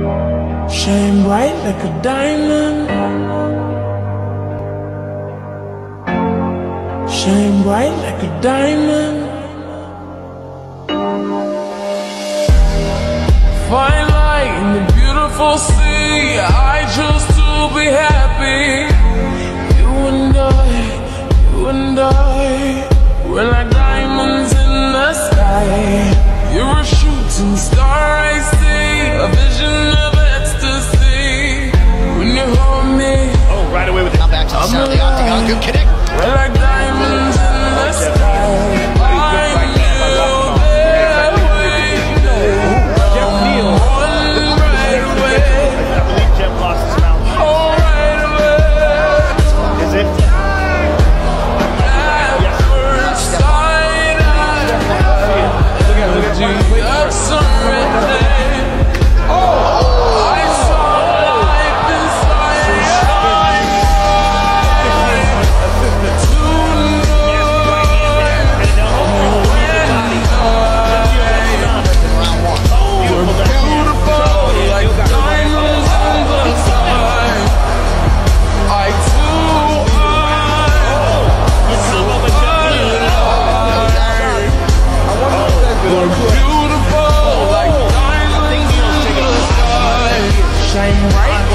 Shine bright like a diamond. Shine bright like a diamond. Fine light in the beautiful sea. I can connect.